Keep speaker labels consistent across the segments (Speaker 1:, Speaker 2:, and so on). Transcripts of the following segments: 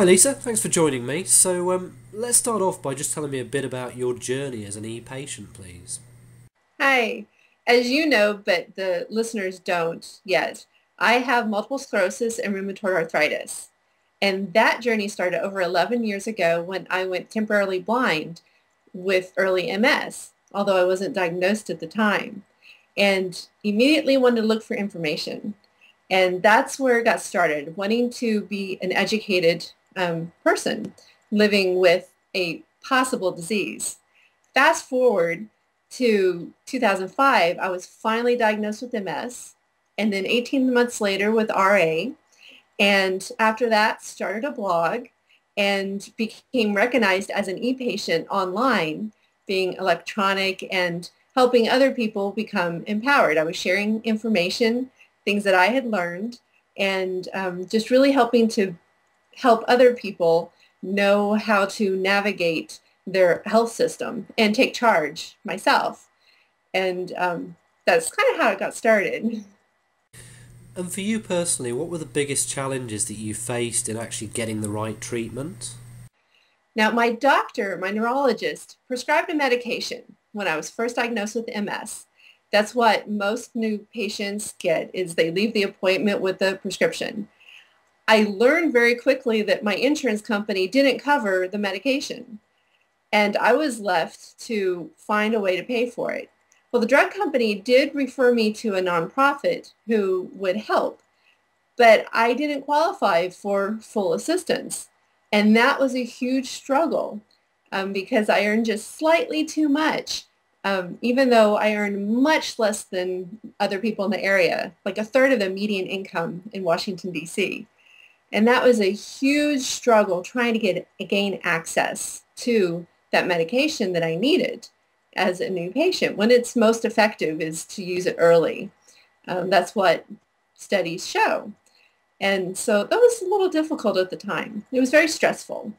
Speaker 1: Hi Lisa, thanks for joining me. So um, let's start off by just telling me a bit about your journey as an e-patient, please.
Speaker 2: Hi. As you know, but the listeners don't yet, I have multiple sclerosis and rheumatoid arthritis. And that journey started over 11 years ago when I went temporarily blind with early MS, although I wasn't diagnosed at the time. And immediately wanted to look for information. And that's where it got started, wanting to be an educated um, person living with a possible disease. Fast forward to 2005, I was finally diagnosed with MS, and then 18 months later with RA. And after that, started a blog and became recognized as an e-patient online, being electronic and helping other people become empowered. I was sharing information, things that I had learned, and um, just really helping to help other people know how to navigate their health system and take charge myself. And um, that's kind of how it got started.
Speaker 1: And for you personally, what were the biggest challenges that you faced in actually getting the right treatment?
Speaker 2: Now, my doctor, my neurologist, prescribed a medication when I was first diagnosed with MS. That's what most new patients get is they leave the appointment with the prescription. I learned very quickly that my insurance company didn't cover the medication. And I was left to find a way to pay for it. Well, the drug company did refer me to a nonprofit who would help, but I didn't qualify for full assistance. And that was a huge struggle um, because I earned just slightly too much, um, even though I earned much less than other people in the area, like a third of the median income in Washington, D.C. And that was a huge struggle trying to get gain access to that medication that I needed as a new patient. When it's most effective is to use it early. Um, that's what studies show. And so that was a little difficult at the time. It was very stressful.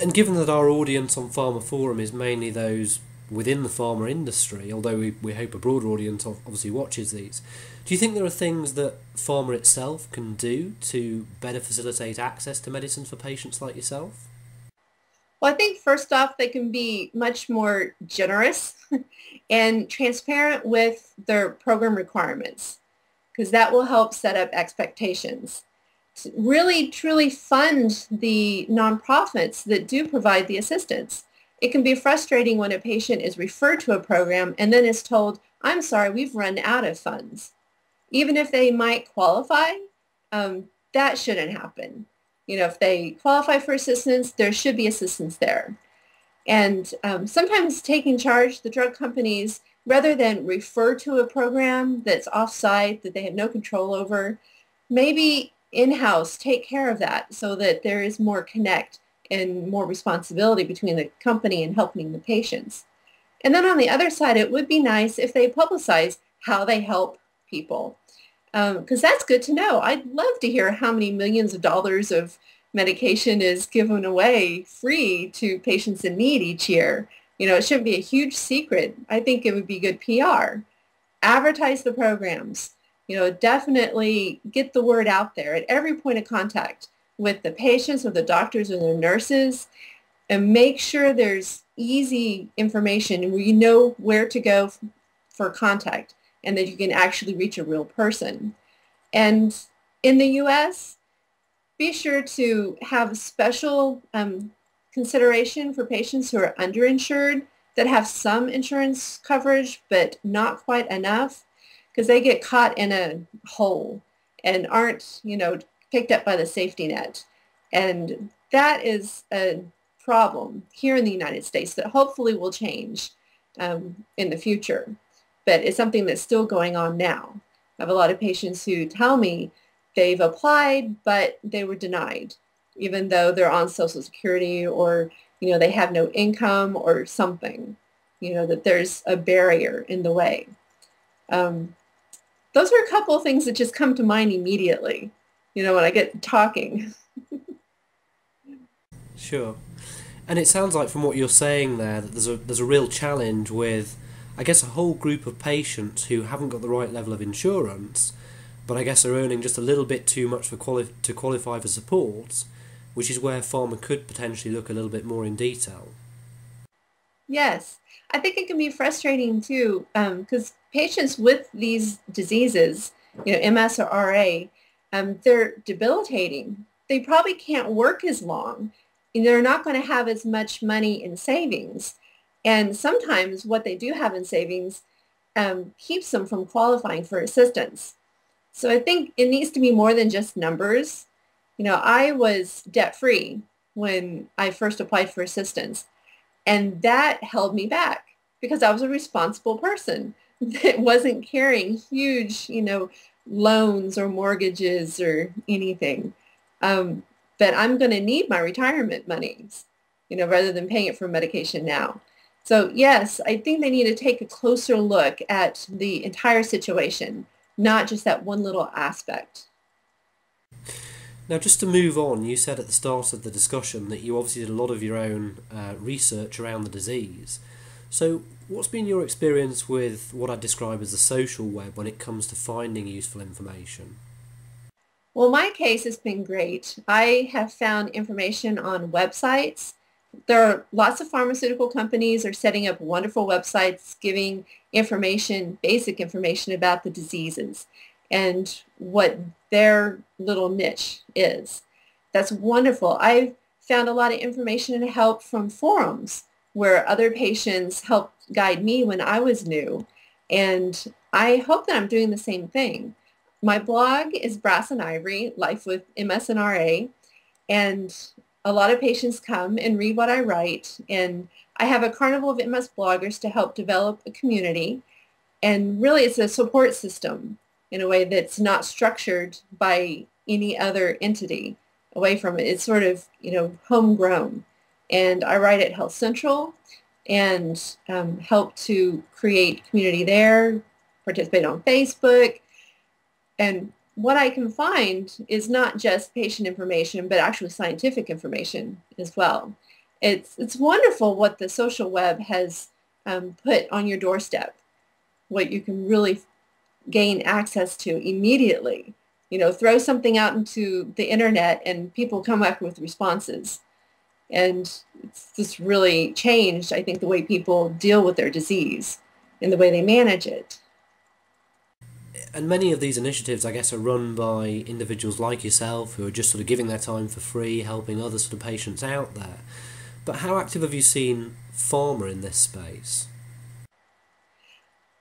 Speaker 1: And given that our audience on pharmaphorum is mainly those within the pharma industry, although we, we hope a broader audience obviously watches these, do you think there are things that pharma itself can do to better facilitate access to medicines for patients like yourself?
Speaker 2: Well, I think first off, they can be much more generous and transparent with their program requirements because that will help set up expectations. Really, truly fund the nonprofits that do provide the assistance. It can be frustrating when a patient is referred to a program and then is told, I'm sorry, we've run out of funds even if they might qualify, um, that shouldn't happen. You know, if they qualify for assistance, there should be assistance there. And um, sometimes taking charge, the drug companies, rather than refer to a program that's offsite that they have no control over, maybe in-house take care of that so that there is more connect and more responsibility between the company and helping the patients. And then on the other side, it would be nice if they publicize how they help people because um, that's good to know. I'd love to hear how many millions of dollars of medication is given away free to patients in need each year. You know, it shouldn't be a huge secret. I think it would be good PR. Advertise the programs. You know, definitely get the word out there at every point of contact with the patients or the doctors or the nurses and make sure there's easy information where you know where to go for contact and that you can actually reach a real person. And in the U.S., be sure to have special um, consideration for patients who are underinsured that have some insurance coverage but not quite enough because they get caught in a hole and aren't, you know, picked up by the safety net. And that is a problem here in the United States that hopefully will change um, in the future but it's something that's still going on now. I have a lot of patients who tell me they've applied, but they were denied, even though they're on Social Security or, you know, they have no income or something, you know, that there's a barrier in the way. Um, those are a couple of things that just come to mind immediately, you know, when I get talking.
Speaker 1: sure. And it sounds like from what you're saying there that there's a there's a real challenge with I guess, a whole group of patients who haven't got the right level of insurance, but I guess are earning just a little bit too much for quali- to qualify for support, which is where pharma could potentially look a little bit more in detail.
Speaker 2: Yes, I think it can be frustrating too, because um, patients with these diseases, you know, MS or RA, um, they're debilitating. They probably can't work as long. And they're not going to have as much money in savings. And sometimes what they do have in savings um, keeps them from qualifying for assistance. So I think it needs to be more than just numbers. You know, I was debt free when I first applied for assistance. And that held me back because I was a responsible person that wasn't carrying huge, you know, loans or mortgages or anything. Um, but I'm going to need my retirement monies, you know, rather than paying it for medication now. So yes, I think they need to take a closer look at the entire situation, not just that one little aspect.
Speaker 1: Now, just to move on, you said at the start of the discussion that you obviously did a lot of your own uh, research around the disease. So, what's been your experience with what I describe as the social web when it comes to finding useful information?
Speaker 2: Well, my case has been great. I have found information on websites. There are lots of pharmaceutical companies are setting up wonderful websites giving information, basic information about the diseases and what their little niche is. That's wonderful. I've found a lot of information and help from forums where other patients helped guide me when I was new. And I hope that I'm doing the same thing. My blog is Brass and Ivory, Life with MS and RA. And a lot of patients come and read what I write. And I have a carnival of MS bloggers to help develop a community. And really, it's a support system in a way that's not structured by any other entity away from it. It's sort of, you know, homegrown. And I write at Health Central and um, help to create community there, participate on Facebook. And what I can find is not just patient information, but actually scientific information as well. It's, it's wonderful what the social web has um, put on your doorstep, what you can really gain access to immediately. You know, throw something out into the internet and people come up with responses. And it's just really changed, I think, the way people deal with their disease and the way they manage it.
Speaker 1: And many of these initiatives, I guess, are run by individuals like yourself who are just sort of giving their time for free, helping other sort of patients out there. But how active have you seen pharma in this space?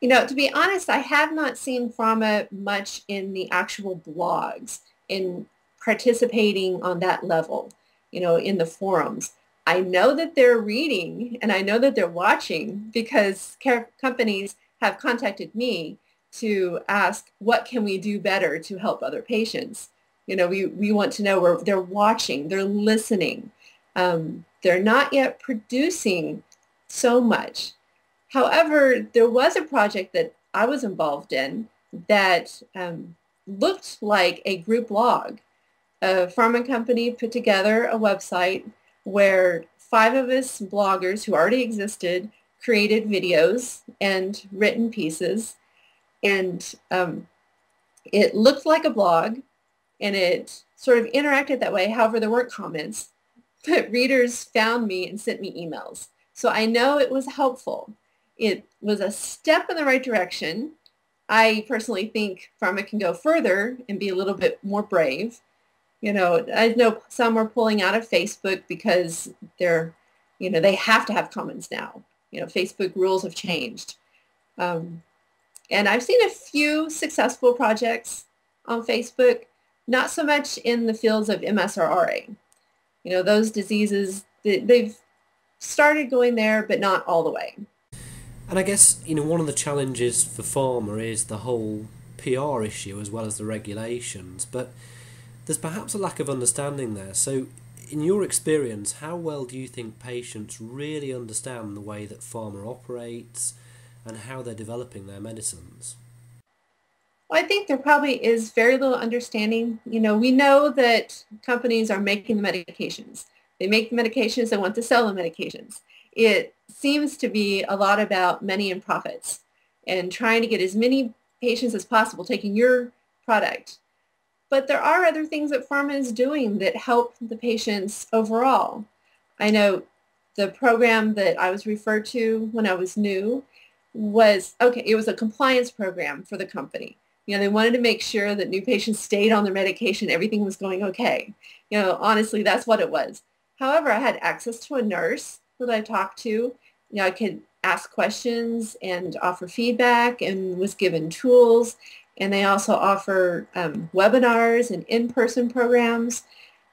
Speaker 2: You know, to be honest, I have not seen pharma much in the actual blogs, in participating on that level, you know, in the forums. I know that they're reading and I know that they're watching because companies have contacted me to ask, what can we do better to help other patients? You know, we, we want to know where they're watching, they're listening. Um, they're not yet producing so much However, there was a project that I was involved in that um, looked like a group blog. A pharma company put together a website where five of us bloggers who already existed created videos and written pieces. And um, it looked like a blog and it sort of interacted that way. However, there weren't comments, but readers found me and sent me emails. So I know it was helpful it was a step in the right direction. I personally think pharma can go further and be a little bit more brave. You know, I know some are pulling out of Facebook because they're, you know, they have to have comments now. You know, Facebook rules have changed. Um, and I've seen a few successful projects on Facebook, not so much in the fields of MS or RA. You know, those diseases, they've started going there, but not all the way.
Speaker 1: And I guess, you know, one of the challenges for pharma is the whole PR issue as well as the regulations, but there's perhaps a lack of understanding there. So, in your experience, how well do you think patients really understand the way that pharma operates and how they're developing their medicines?
Speaker 2: Well, I think there probably is very little understanding. You know, we know that companies are making the medications. They make the medications, they want to sell the medications it seems to be a lot about money and profits and trying to get as many patients as possible taking your product. But there are other things that pharma is doing that help the patients overall. I know the program that I was referred to when I was new was, okay, it was a compliance program for the company. You know, they wanted to make sure that new patients stayed on their medication, everything was going okay. You know, honestly, that's what it was. However, I had access to a nurse that I talked to. You know, I could ask questions and offer feedback and was given tools. And they also offer um, webinars and in-person programs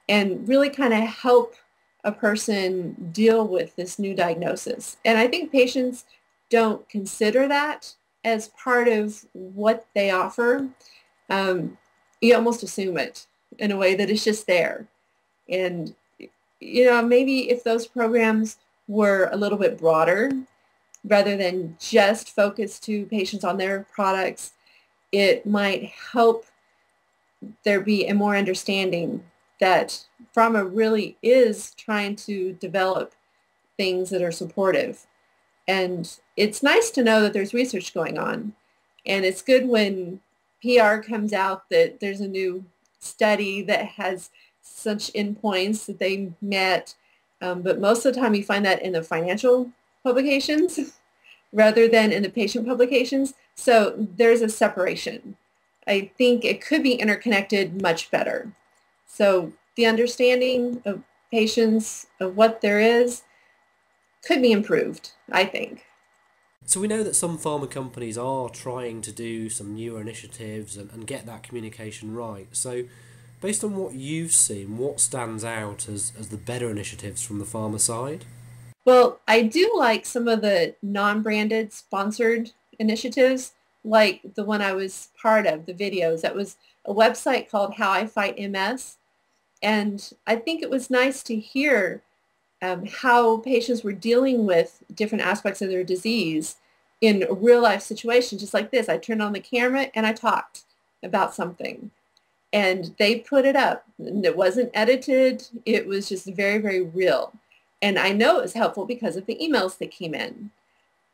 Speaker 2: and really kind of help a person deal with this new diagnosis. And I think patients don't consider that as part of what they offer. Um, you almost assume it in a way that it's just there. And, you know, maybe if those programs were a little bit broader rather than just focus to patients on their products, it might help there be a more understanding that pharma really is trying to develop things that are supportive. And it's nice to know that there's research going on. And it's good when PR comes out that there's a new study that has such endpoints that they met. Um, but most of the time you find that in the financial publications rather than in the patient publications. So there's a separation. I think it could be interconnected much better. So the understanding of patients of what there is could be improved, I think.
Speaker 1: So we know that some pharma companies are trying to do some newer initiatives and, and get that communication right. So based on what you've seen, what stands out as, as the better initiatives from the pharma side?
Speaker 2: Well, I do like some of the non-branded sponsored initiatives, like the one I was part of, the videos. That was a website called How I Fight MS. And I think it was nice to hear um, how patients were dealing with different aspects of their disease in a real life situation, just like this. I turned on the camera and I talked about something. And they put it up. And it wasn't edited. It was just very, very real. And I know it was helpful because of the emails that came in.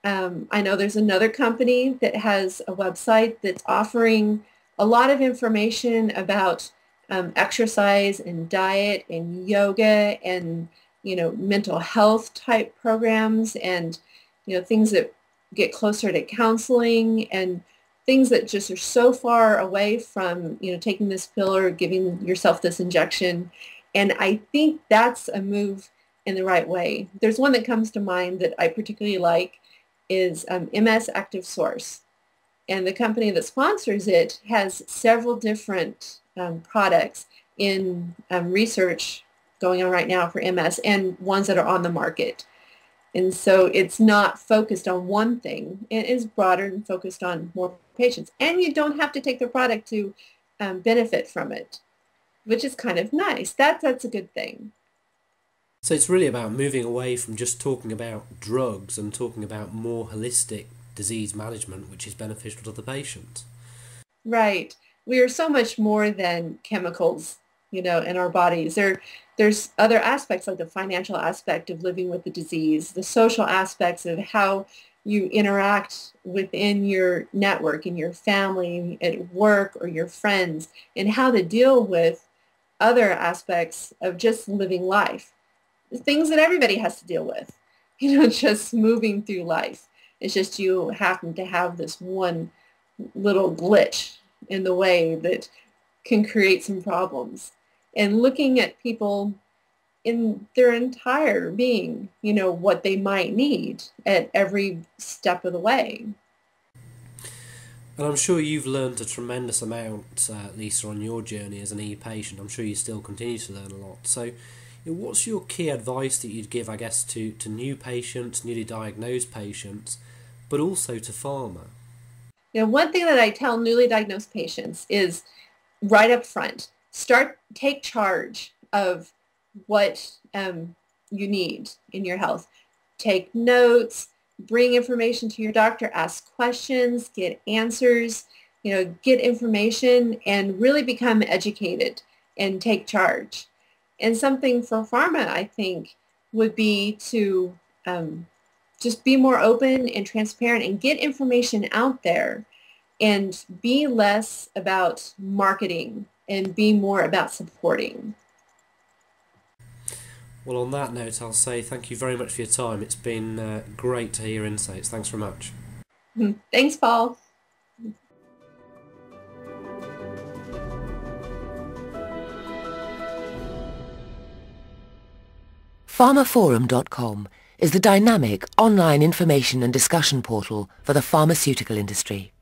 Speaker 2: Um, I know there's another company that has a website that's offering a lot of information about um, exercise and diet and yoga and, you know, mental health type programs and, you know, things that get closer to counseling and things that just are so far away from, you know, taking this pill or giving yourself this injection. And I think that's a move in the right way. There's one that comes to mind that I particularly like is um, MS Active Source. And the company that sponsors it has several different um, products in um, research going on right now for MS and ones that are on the market. And so it's not focused on one thing. It is broader and focused on more patients. And you don't have to take the product to um, benefit from it, which is kind of nice. That, that's a good thing.
Speaker 1: So it's really about moving away from just talking about drugs and talking about more holistic disease management, which is beneficial to the patient.
Speaker 2: Right. We are so much more than chemicals, you know, in our bodies. There, there's other aspects like the financial aspect of living with the disease, the social aspects of how you interact within your network, in your family, at work, or your friends, and how to deal with other aspects of just living life things that everybody has to deal with, you know, just moving through life. It's just you happen to have this one little glitch in the way that can create some problems. And looking at people in their entire being, you know, what they might need at every step of the way.
Speaker 1: And I'm sure you've learned a tremendous amount, uh, Lisa, on your journey as an e-patient. I'm sure you still continue to learn a lot. So What's your key advice that you'd give, I guess, to, to new patients, newly diagnosed patients, but also to pharma?
Speaker 2: You know, one thing that I tell newly diagnosed patients is right up front, start, take charge of what um, you need in your health. Take notes, bring information to your doctor, ask questions, get answers, you know, get information and really become educated and take charge. And something for pharma, I think, would be to um, just be more open and transparent and get information out there and be less about marketing and be more about supporting.
Speaker 1: Well, on that note, I'll say thank you very much for your time. It's been uh, great to hear your insights. Thanks very much.
Speaker 2: Thanks, Paul.
Speaker 3: pharmaphorum.com is the dynamic online information and discussion portal for the pharmaceutical industry.